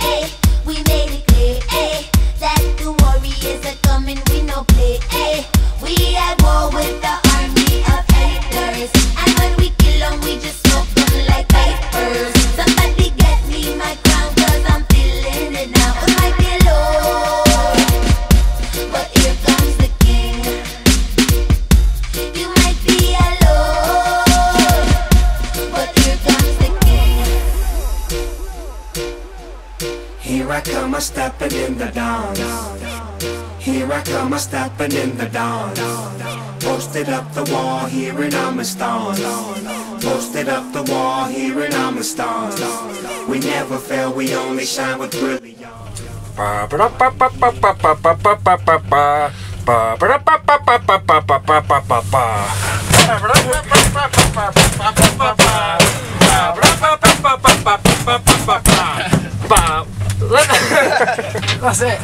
Ay, we made it clear, that the warriors are coming. We no play, ay, we at war with. Here I come a stepping in the dance. Here I come a stepping in the dance. Posted up the wall, here and I'm a stance. Posted up the wall, here and I'm a stance. We never fail, we only shine with brilliance. Ba That's it.